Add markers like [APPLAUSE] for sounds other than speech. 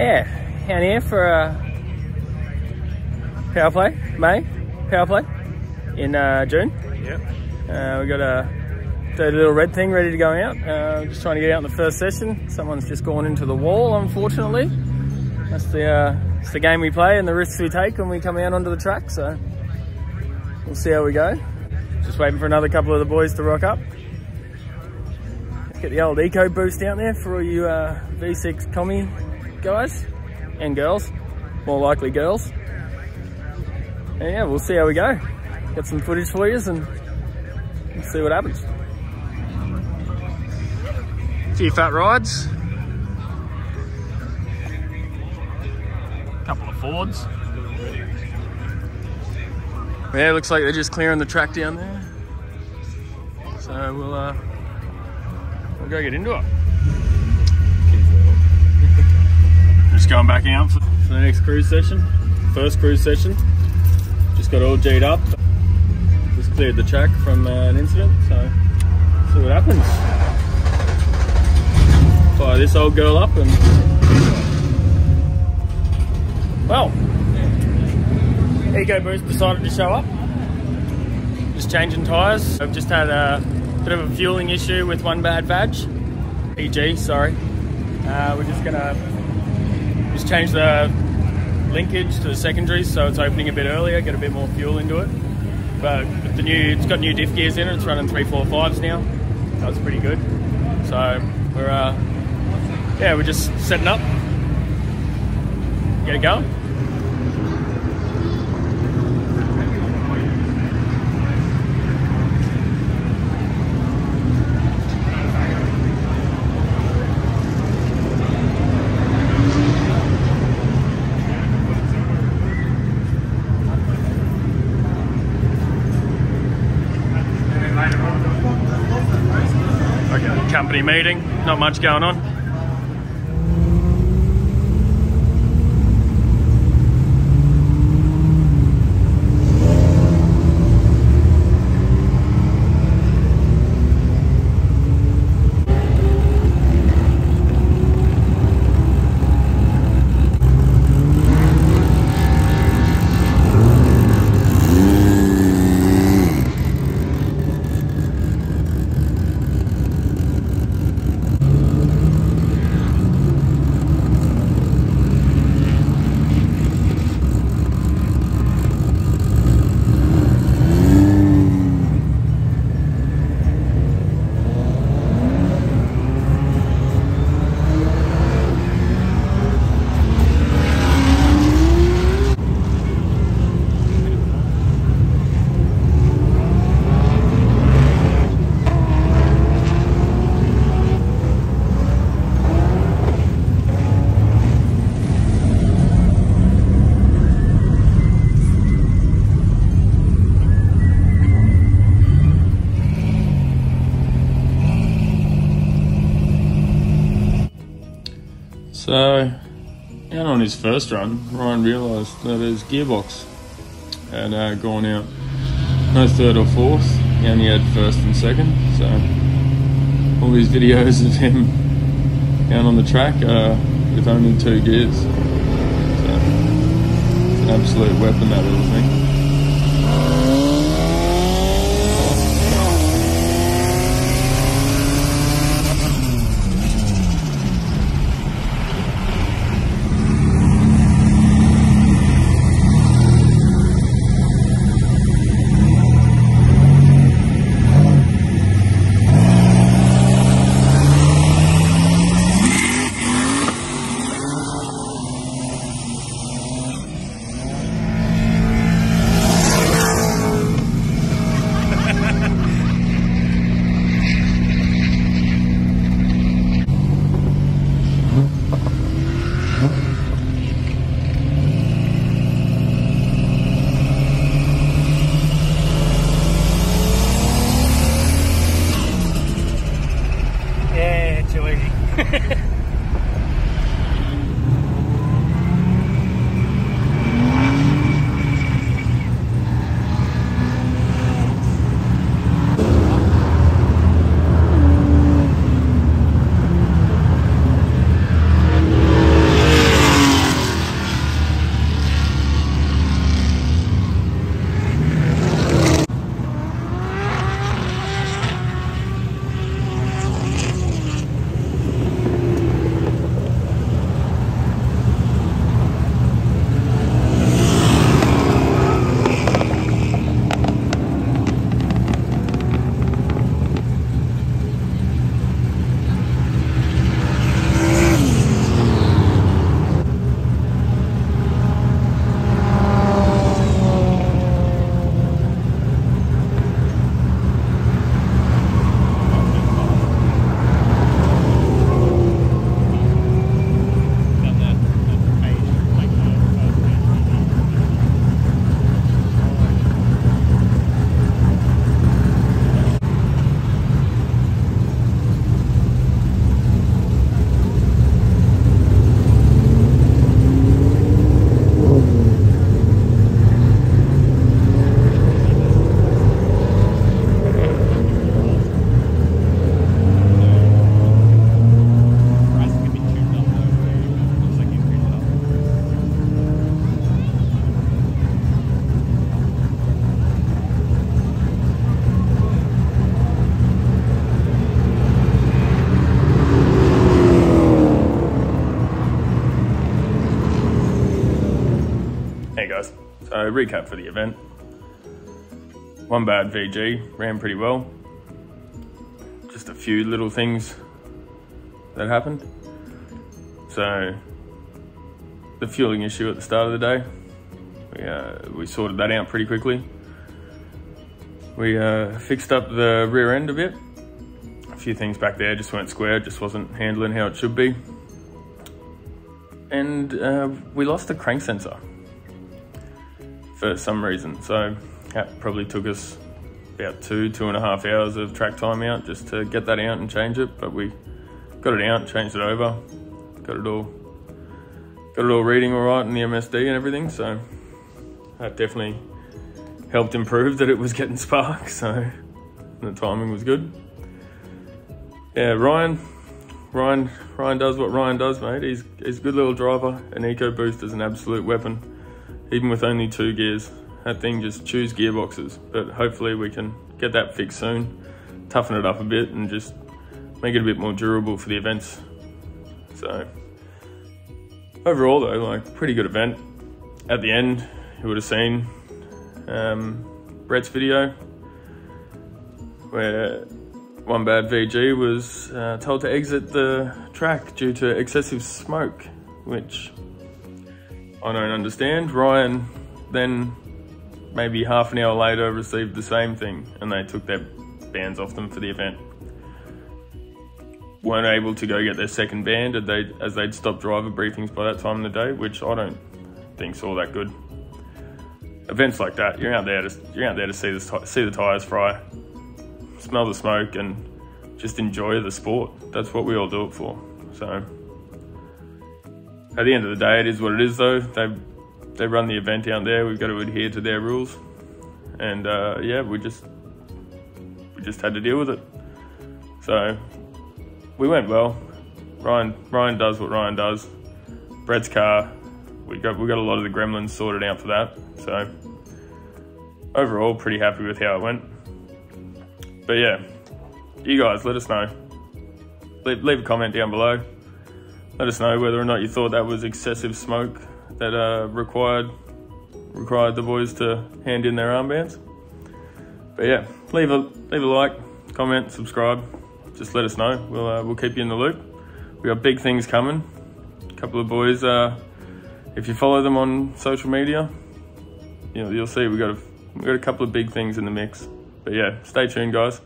Yeah, down here for a Powerplay, May Powerplay in uh, June. Yep. Uh, we got a dirty little red thing ready to go out. Uh, just trying to get out in the first session. Someone's just gone into the wall, unfortunately. That's the, uh, it's the game we play and the risks we take when we come out onto the track. So we'll see how we go. Just waiting for another couple of the boys to rock up. Get the old EcoBoost out there for all you uh, V6 commie guys and girls, more likely girls. And yeah, we'll see how we go. Got some footage for you and we'll see what happens. A few fat rides. Couple of Fords. Yeah, looks like they're just clearing the track down there. So we'll uh, we'll go get into it. Just going back out for, the next cruise session. First cruise session. Just got all G'd up. Just cleared the track from uh, an incident, so see what happens. Fire this old girl up and well, EcoBoost decided to show up. Just changing tyres. I've just had a bit of a fueling issue with one bad badge. EG, sorry. Uh, we're just gonna just change the linkage to the secondaries so it's opening a bit earlier, get a bit more fuel into it. But the new, it's got new diff gears in it. It's running three, four, fives now. That was pretty good. So we're, uh, yeah, we're just setting up. Get it going. Company meeting, not much going on. So, out on his first run, Ryan realised that his gearbox had uh, gone out. No third or fourth, he only had first and second. So, all these videos of him out on the track uh, with only two gears. So, it's an absolute weapon, that little thing. So recap for the event. One bad VG, ran pretty well. Just a few little things that happened. So the fueling issue at the start of the day, we, uh, we sorted that out pretty quickly. We uh, fixed up the rear end a bit. A few things back there just weren't square, just wasn't handling how it should be. And uh, we lost the crank sensor for some reason. So that probably took us about two, two and a half hours of track time out just to get that out and change it. But we got it out, changed it over, got it all, got it all reading all right in the MSD and everything. So that definitely helped improve that it was getting [LAUGHS] spark. So the timing was good. Yeah, Ryan, Ryan, Ryan does what Ryan does, mate. He's he's a good little driver. An EcoBoost is an absolute weapon even with only two gears. That thing just chews gearboxes, but hopefully we can get that fixed soon, toughen it up a bit and just make it a bit more durable for the events. So overall though, like pretty good event. At the end, you would have seen um, Brett's video where one bad VG was uh, told to exit the track due to excessive smoke, which I don't understand. Ryan then maybe half an hour later received the same thing and they took their bands off them for the event. Weren't able to go get their second band as they'd, as they'd stopped driver briefings by that time of the day, which I don't think's all that good. Events like that, you're out there to you're out there to see the see the tires fry, smell the smoke, and just enjoy the sport. That's what we all do it for. So at the end of the day, it is what it is, though. They they run the event out there. We've got to adhere to their rules, and uh, yeah, we just we just had to deal with it. So we went well. Ryan Ryan does what Ryan does. Brett's car, we got we got a lot of the gremlins sorted out for that. So overall, pretty happy with how it went. But yeah, you guys, let us know. Leave, leave a comment down below let us know whether or not you thought that was excessive smoke that uh, required required the boys to hand in their armbands. But yeah, leave a leave a like, comment, subscribe. Just let us know. We'll uh, we'll keep you in the loop. We got big things coming. A couple of boys. Uh, if you follow them on social media, you know you'll see we got a we got a couple of big things in the mix. But yeah, stay tuned, guys.